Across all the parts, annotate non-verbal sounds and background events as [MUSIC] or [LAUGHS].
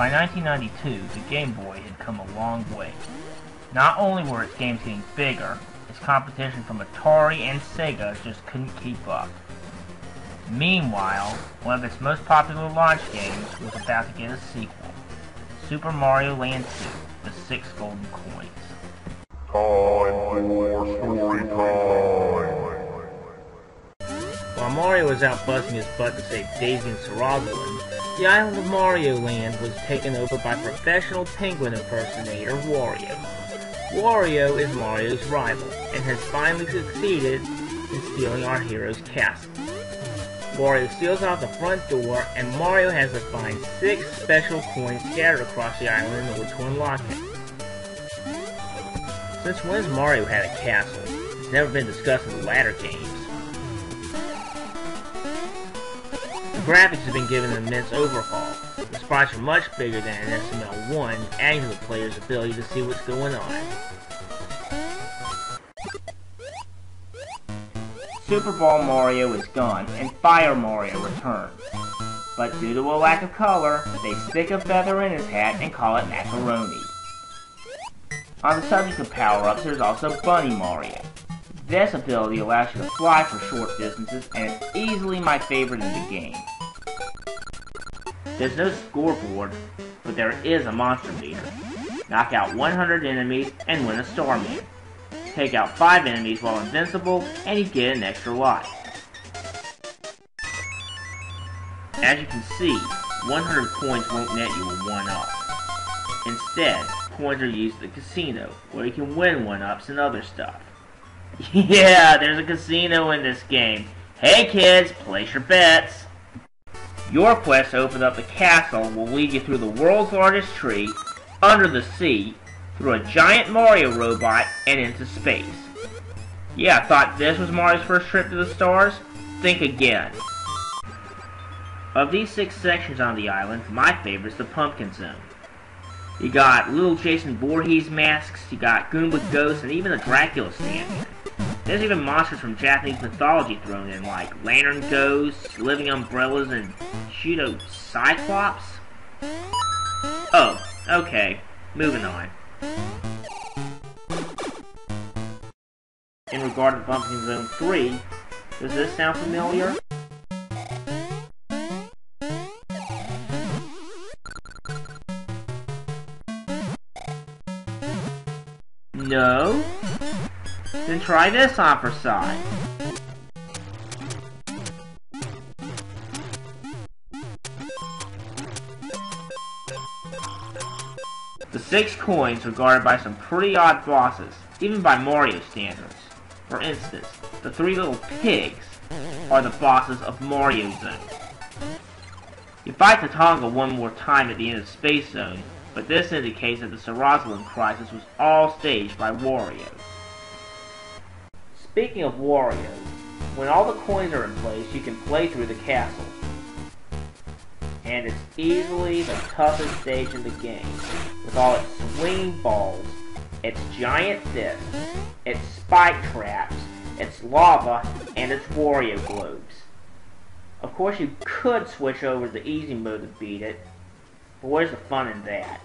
By 1992, the Game Boy had come a long way. Not only were its games getting bigger, its competition from Atari and Sega just couldn't keep up. Meanwhile, one of its most popular launch games was about to get a sequel, Super Mario Land 2, The Six Golden Coins. Time for story time. Mario was out busting his butt to save Daisy and Sarasaland, the island of Mario Land was taken over by professional penguin impersonator Wario. Wario is Mario's rival, and has finally succeeded in stealing our hero's castle. Wario steals out the front door, and Mario has to find six special coins scattered across the island in order to unlock it. Since when's Mario had a castle? It's never been discussed in the latter games. Graphics have been given an immense overhaul. The sprites are much bigger than in SML1, adding to the player's ability to see what's going on. Super Ball Mario is gone, and Fire Mario returns. But due to a lack of color, they stick a feather in his hat and call it macaroni. On the subject of power-ups, there's also Bunny Mario. This ability allows you to fly for short distances, and it's easily my favorite in the game. There's no scoreboard, but there is a monster meter. Knock out 100 enemies and win a Starman. Take out 5 enemies while invincible, and you get an extra life. As you can see, 100 coins won't net you a 1-up. Instead, coins are used at the casino, where you can win 1-ups and other stuff. [LAUGHS] yeah, there's a casino in this game. Hey kids, place your bets! Your quest to open up the castle will lead you through the world's largest tree, under the sea, through a giant Mario robot, and into space. Yeah, I thought this was Mario's first trip to the stars? Think again. Of these six sections on the island, my favorite is the Pumpkin Zone. You got little Jason Voorhees masks, you got Goomba ghosts, and even a Dracula stand there's even monsters from Japanese mythology thrown in, like lantern ghosts, living umbrellas, and pseudo cyclops. Oh, okay. Moving on. In regard to Pumpkin Zone 3, does this sound familiar? No? Then try this opera side. The six coins are guarded by some pretty odd bosses, even by Mario standards. For instance, the three little pigs are the bosses of Mario Zone. You fight Tatanga one more time at the end of Space Zone, but this indicates that the Sarasaland crisis was all staged by Wario. Speaking of Wario, when all the coins are in place, you can play through the castle. And it's easily the toughest stage in the game, with all its swinging balls, its giant discs, its spike traps, its lava, and its Wario globes. Of course, you could switch over to the easy mode to beat it, but where's the fun in that?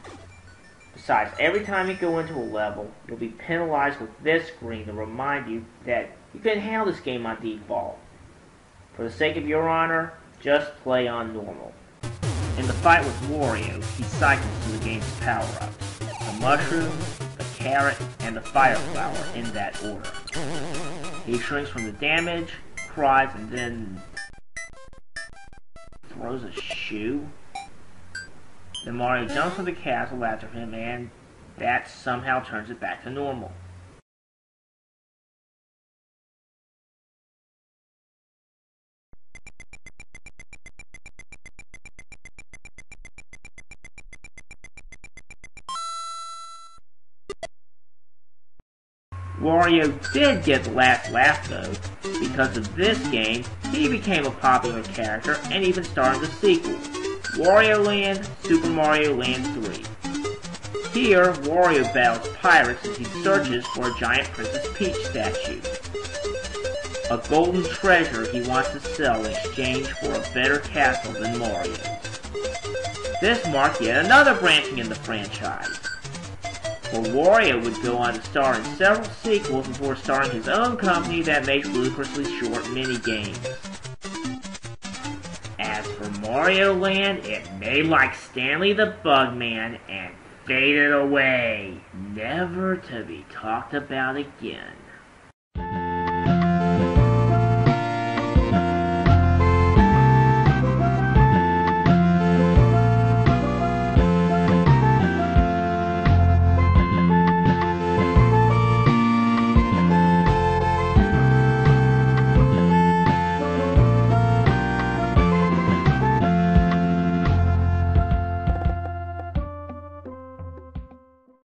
Besides, every time you go into a level, you'll be penalized with this screen to remind you that you can handle this game on default. For the sake of your honor, just play on normal. In the fight with Wario, he cycles through the game's power-ups. The mushroom, the carrot, and the fire flower in that order. He shrinks from the damage, cries, and then throws a shoe. Then Mario jumps from the castle after him and that somehow turns it back to normal. Wario did get the last laugh though. Because of this game, he became a popular character and even starred in the sequel. Wario Land, Super Mario Land 3. Here, Wario battles pirates as he searches for a giant Princess Peach statue. A golden treasure he wants to sell in exchange for a better castle than Mario's. This marked yet another branching in the franchise. For Wario would go on to star in several sequels before starting his own company that makes ludicrously short mini-games. Mario Land, it made like Stanley the Bugman and faded away, never to be talked about again.